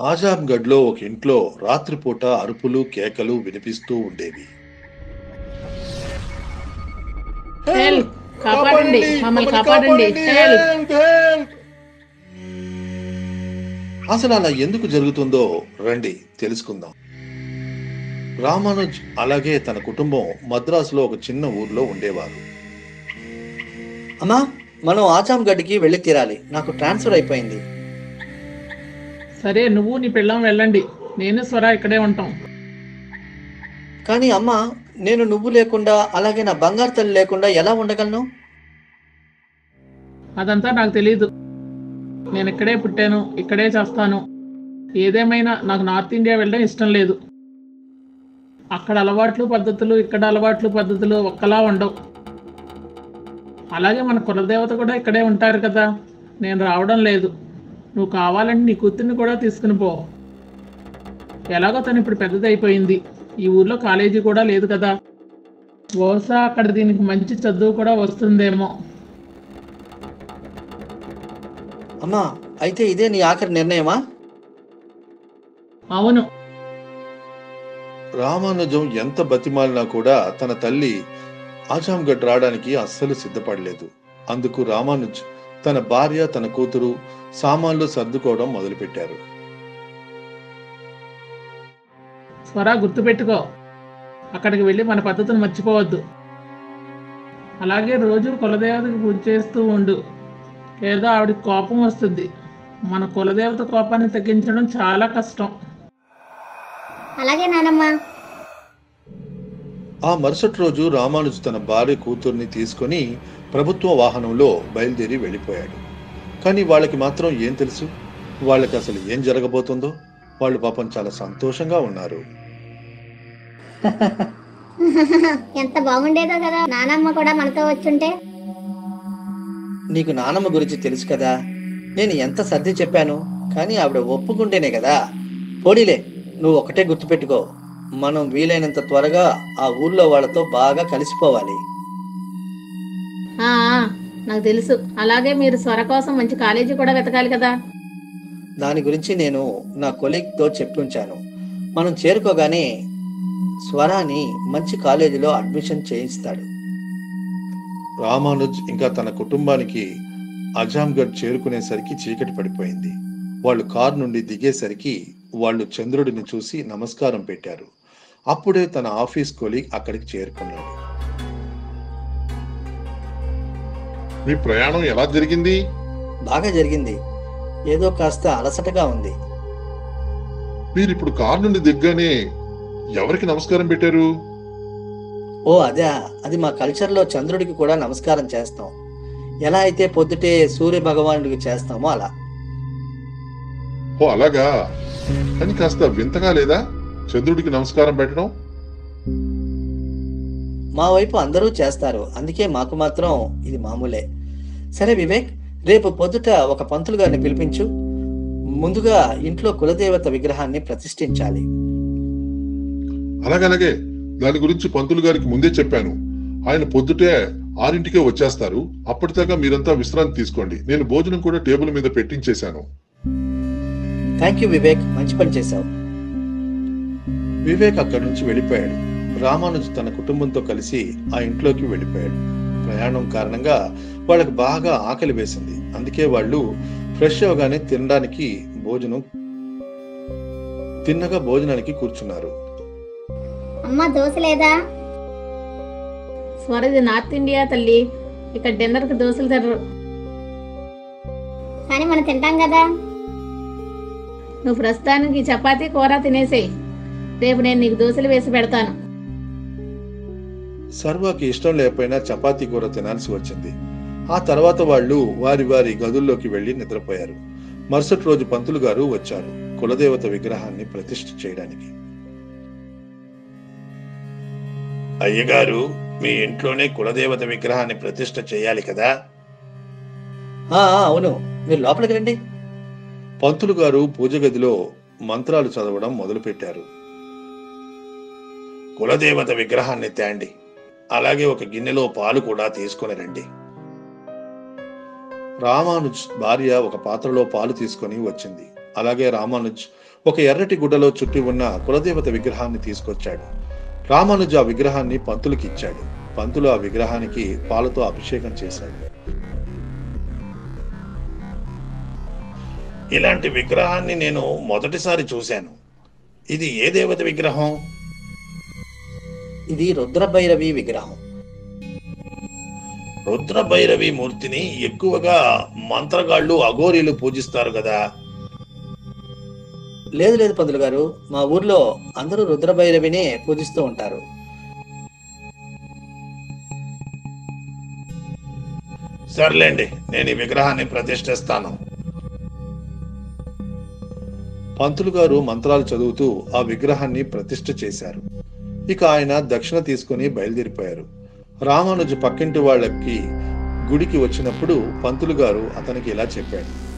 ఆజాంగఢ్లో ఒక ఇంట్లో రాత్రిపూట అరుపులు కేకలు వినిపిస్తూ ఉండేవి. హెల్ప్ కాపాడండి. మమ్మల్ని కాపాడండి. హెల్ప్ అసలు అలా ఎందుకు జరుగుతుందో రండి తెలుసుకుందాం. రామానుజ్ అలాగే తన కుటుంబం మద్రాసులో ఒక చిన్న ఊర్లో ఉండేవారు. అమ్మా మనం ఆచాం గడ్డికి వెళ్ళి తీరాలి. నాకు ట్రాన్స్ఫర్ అయిపోయింది. సరే నువ్వు నీ పిల్లం వెళ్ళండి. నేను స్వర ఇక్కడే ఉంటాం. కానీ అమ్మా నేను నువ్వు లేకుండా అలాగే నా బంగారు తల్లి లేకుండా ఎలా ఉండగలను? అదంతా నాకు తెలియదు నేను ఇక్కడే పుట్టాను ఇక్కడే చేస్తాను. ఏదేమైనా నాకు నార్త్ ఇండియా వెళ్ళడం ఇష్టం లేదు. అక్కడ అలవాట్లు పద్ధతులు ఇక్కడ అలవాట్లు పద్ధతులు ఒక్కలా ఉండవు. అలాగే మన కులదేవత కూడా ఇక్కడే ఉంటారు కదా. నేను రావడం లేదు. నువ్వు కావాలంటే నీ కూతుర్ని కూడా తీసుకుని పో. ఎలాగో తను ఇప్పుడు పెద్దదైపోయింది. ఈ ఊర్లో కాలేజీ కూడా లేదు కదా. బహుశా అక్కడ దీనికి మంచి చదువు కూడా వస్తుందేమో. అమ్మా అయితే ఇదే నీ ఆఖరి నిర్ణయమా? అవును. రామానుజం ఎంత బతిమాలినా కూడా తన తల్లి ఆజాంగఢ్ రావడానికి అస్సలు సిద్ధపడలేదు. అందుకు రామానుజ్ తన భార్య తన కూతురు సామాన్లు సర్దుకోవడం మొదలుపెట్టారు. స్వర గుర్తుపెట్టుకో. అక్కడికి వెళ్ళి మన పద్ధతిని మర్చిపోవద్దు. అలాగే రోజు కులదేవతకి పూజ చేస్తూ ఉండు. లేదా ఆవిడకి కోపం వస్తుంది. మన కులదేవత కోపాన్ని తగ్గించడం చాలా కష్టం. అలాగే నానమ్మ. ఆ మరుసటి రోజు రామానుజ్ తన భార్య కూతుర్ని తీసుకొని ప్రభుత్వ వాహనంలో బయలుదేరి వెళ్ళిపోయాడు. కానీ వాళ్ళకి మాత్రం ఏం తెలుసు? వాళ్ళకి అసలు ఏం జరగబోతుందో? వాళ్ళు పాపం చాలా సంతోషంగా ఉన్నారు. ఎంత బాగుండేదో కదా. నానమ్మ కూడా మనతో వచ్చుంటే. నీకు నానమ్మ గురించి తెలుసు కదా. నేను ఎంత సర్ది చెప్పాను? కానీ ఆవిడ ఒప్పుకుంటేనే కదా. పోనీలే నువ్వు ఒకటే గుర్తుపెట్టుకో. మనం వీలైనంత త్వరగా ఆ ఊర్లో వాళ్ళతో బాగా కలిసిపోవాలి. నాకు తెలుసు. అలాగే మీరు స్వర కోసం మంచి కాలేజీ కూడా వెతకాలి కదా. దాని గురించి నేను నా కొలీగ్తో చెప్పించాను మనం చేరుకోగానే స్వరాని మంచి కాలేజీలో అడ్మిషన్ చేయిస్తాడు. రామానుజ్ ఇంకా తన కుటుంబానికి అజాంగఢ్ చేరుకునేసరికి చీకటి పడిపోయింది. వాళ్ళు కారు నుండి దిగేసరికి వాళ్ళు చంద్రుడిని చూసి నమస్కారం పెట్టారు. అప్పుడే తన ఆఫీస్ కొలీగ్ అక్కడికి చేరుకున్నాడు. మీ ప్రయాణం ఎలా జరిగింది? బాగా జరిగింది. ఏదో కాస్త అలసటగా ఉంది. మీరు ఇప్పుడు కారు నుండి దిగ్గానే ఎవరికి నమస్కారం పెట్టారు? ఓ అదే. అది మా కల్చర్లో చంద్రుడికి కూడా నమస్కారం చేస్తాం. ఎలా అయితే పొద్దుటే సూర్య భగవానుడికి చేస్తామో అలా. ఓ అలాగా. అని కాస్త వింతగా లేదా? చంద్రుడికి నమస్కారం పెట్టడం? మా వైపు అందరూ చేస్తారు. అందుకే మాకు మాత్రం ఇది మామూలే. సరే వివేక్ రేపు పొద్దుట ఒక పంతులు గారిని పిలిపించు. ముందుగా ఇంట్లో కులదేవత విగ్రహాన్ని ప్రతిష్ఠించాలి. అలాగలాగే దాని గురించి పంతులు గారికి ముందే చెప్పాను. ఆయన పొద్దుటే ఆరింటికే వచ్చేస్తారు. అప్పటిదాకా మీరంతా విశ్రాంతి తీసుకోండి. నేను భోజనం కూడా టేబుల్ మీద పెట్టించేశాను. థ్యాంక్ యూ వివేక్ మంచి పని చేశావు. వివేక్ అక్కడి నుంచి వెళ్ళిపోయాడు. రామానుజ్ తన కుటుంబంతో కలిసి ఆ ఇంట్లోకి వెళ్ళిపోయాడు. ప్రయాణం కారణంగా వాళ్ళకి బాగా ఆకలి వేసింది. అందుకే వాళ్ళు ఫ్రెష్ అవగానే తినడానికి భోజనం తిన్నగా భోజనానికి కూర్చున్నారు. అమ్మ దోశ లేదా? స్వర ఇది నార్త్ ఇండియా తల్లి. ఇక్కడ డిన్నర్కి దోశలు తినరు. కానీ మనం తింటాం కదా. నువ్వు ప్రస్తుతానికి చపాతీ కూర తినేసేయ్. రేపు నేను నీకు దోశలు వేసి పెడతాను. సర్వాకి ఇష్టం లేకపోయినా చపాతీ కూర తినాల్సి వచ్చింది. ఆ తర్వాత వాళ్ళు వారి వారి గదుల్లోకి వెళ్ళి నిద్రపోయారు. మరుసటి రోజు పంతులు గారు వచ్చారు కులదేవత విగ్రహాన్ని ప్రతిష్ఠ చేయడానికి. అయ్యగారు మీ ఇంట్లోనే కులదేవత విగ్రహాన్ని ప్రతిష్ఠ చేయాలి కదా? అవును. మీరు లోపలికి రండి. పంతులు గారు పూజ గదిలో మంత్రాలు చదవడం మొదలుపెట్టారు. కులదేవత విగ్రహాన్ని తేండి. అలాగే ఒక గిన్నెలో పాలు కూడా తీసుకొని రండి. రామానుజ్ భార్య ఒక పాత్రలో పాలు తీసుకొని వచ్చింది. అలాగే రామానుజ్ ఒక ఎర్రటి గుడ్డలో చుట్టి ఉన్న కులదేవత విగ్రహాన్ని తీసుకొచ్చాడు. రామానుజ్ ఆ విగ్రహాన్ని పంతులకి ఇచ్చాడు. పంతులు ఆ విగ్రహానికి పాలతో అభిషేకం చేశాడు. ఇలాంటి విగ్రహాన్ని నేను మొదటిసారి చూశాను. ఇది ఏ దేవత విగ్రహం? ఇది రుద్రభైరవి విగ్రహం. రుద్ర భైరవి మూర్తిని ఎక్కువగా మంత్రగాళ్ళు అఘోరీలు పూజిస్తారు కదా. లేదు లేదు పంతులు గారు మా ఊర్లో అందరూ రుద్రభైరవినే పూజిస్తూ ఉంటారు. సర్లేండి నేను ఈ విగ్రహాన్ని ప్రతిష్ఠిస్తాను. పంతులు గారు మంత్రాలు చదువుతూ ఆ విగ్రహాన్ని ప్రతిష్ఠ చేశారు. ఇక ఆయన దక్షిణ తీసుకుని బయలుదేరిపోయారు. రామానుజు పక్కింటి వాళ్ళకి గుడికి వచ్చినప్పుడు పంతులు గారు అతనికి ఇలా చెప్పాడు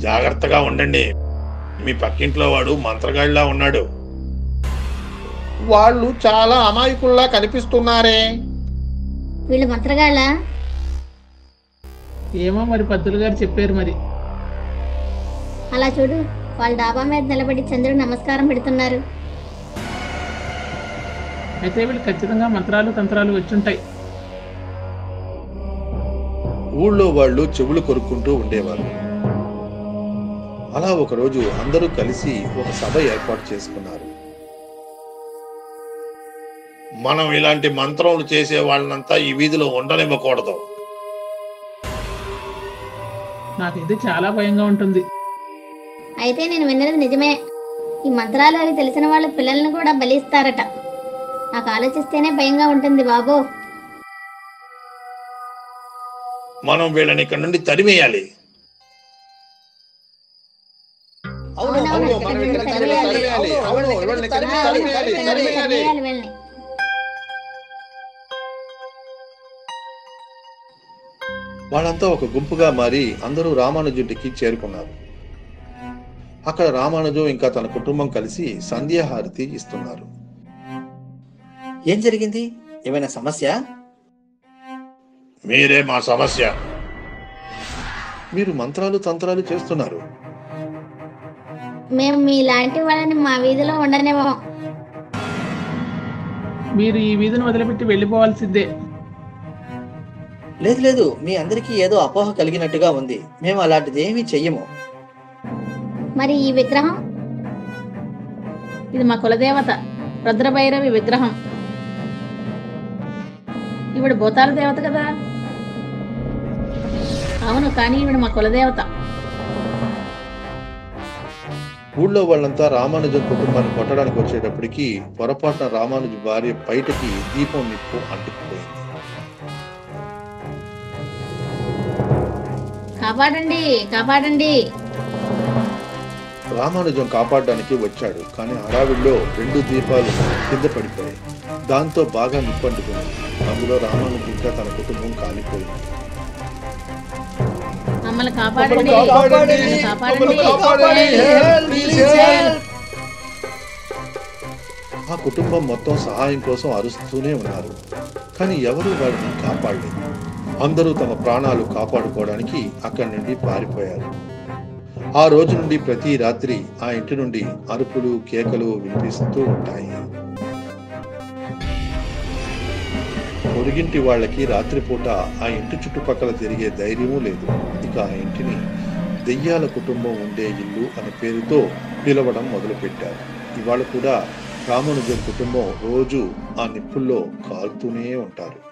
జాగ్రత్తగా ఉండండి. మీ పక్కింట్లో వాడు మంత్రగాళ్ళలా ఉన్నాడు. వాళ్ళు చాలా అమాయకుల్లా కనిపిస్తున్నారే. వీళ్ళు మంత్రగాళ్ళ? ఏమో మరి పద్దులు గారు చెప్పారు మరి. అలా చూడు వాళ్ళ డాబా మీద నిలబడి చంద్రుడు నమస్కారం పెడుతున్నారు. అయితే వీళ్ళు ఖచ్చితంగా మంత్రాలు తంత్రాలు వచ్చుంటాయి. ఊళ్ళో వాళ్ళు చెవులు కొరుక్కుంటూ ఉండేవారు. అలా ఒకరోజు అందరూ కలిసి ఒక సభ ఏర్పాటు చేసుకున్నారు. మనం ఇలాంటి మంత్రములు చేసే వాళ్ళనంతా ఈ వీధిలో ఉండనివ్వకూడదు. నాకైతే చాలా భయంగా ఉంటుంది. అయితే నేను విన్నది నిజమే. ఈ మంత్రాలు అవి తెలిసిన వాళ్ళ పిల్లల్ని కూడా బలిస్తారట. నాకు ఆలోచిస్తేనే భయంగా ఉంటుంది బాబు. మనం వీళ్ళని ఇక్కడ నుండి తరిమేయాలి. వాళ్ళంతా ఒక గుంపుగా మారి అందరూ రామానుజుడికి చేరుకున్నారు. అక్కడ రామానుజం ఇంకా తన కుటుంబం కలిసి సంధ్యాహారతి ఇస్తున్నారు. ఏం జరిగింది? ఏమైనా సమస్య? మీరే మా సమస్య. మీరు మంత్రాలు తంత్రాలు చేస్తున్నారు. మేము మీలాంటి వాళ్ళని మా వీధిలో ఉండనేమో మీరు ఈ వీధిని వదిలిపెట్టి వెళ్ళిపోవాల్సిందే. లేదు లేదు. మీ అందరికీ ఏదో అపోహ కలిగినట్టుగా ఉంది. మేము అలాంటిది ఏమీ చెయ్యము. మరి ఈ విగ్రహం? ఇది మా కులదేవత రుద్రభైరవి విగ్రహం. ఈవిడ భూతాల దేవత కదా? అవును కానీ ఈవిడ మా కులదేవత ఊళ్ళో వాళ్ళంతా రామానుజం కుటుంబాన్ని కొట్టడానికి వచ్చేటప్పటికి పొరపాటున రామానుజు భార్య బయటకి దీపం నిప్పు అంటుకుపోయింది. కాపాడండి కాపాడండి. రామానుజం కాపాడడానికి వచ్చాడు కానీ హడావిడిలో రెండు దీపాలు కింద పడిపోయాయి. దాంతో బాగా నిప్పంటుకుంది అందులో రామానుజం ఇంకా తన కుటుంబం కాలిపోయింది. మమ్మల్ని కాపాడండి. ఆ కుటుంబం మొత్తం సహాయం కోసం అరుస్తూనే ఉన్నారు. కానీ ఎవరూ వారిని కాపాడలేదు. అందరూ తమ ప్రాణాలు కాపాడుకోవడానికి అక్కడి నుండి పారిపోయారు. ఆ రోజు నుండి ప్రతి రాత్రి ఆ ఇంటి నుండి అరుపులు కేకలు వినిపిస్తూ ఉంటాయి. పొరుగింటి వాళ్ళకి రాత్రిపూట ఆ ఇంటి చుట్టుపక్కల తిరిగే ధైర్యమూ లేదు. ఇక ఆ ఇంటిని దెయ్యాల కుటుంబం ఉండే ఇల్లు అనే పేరుతో పిలవడం మొదలుపెట్టారు. ఇవాళ కూడా రామనుజన్ కుటుంబం రోజు ఆ నిప్పుల్లో కాలుతూనే ఉంటారు.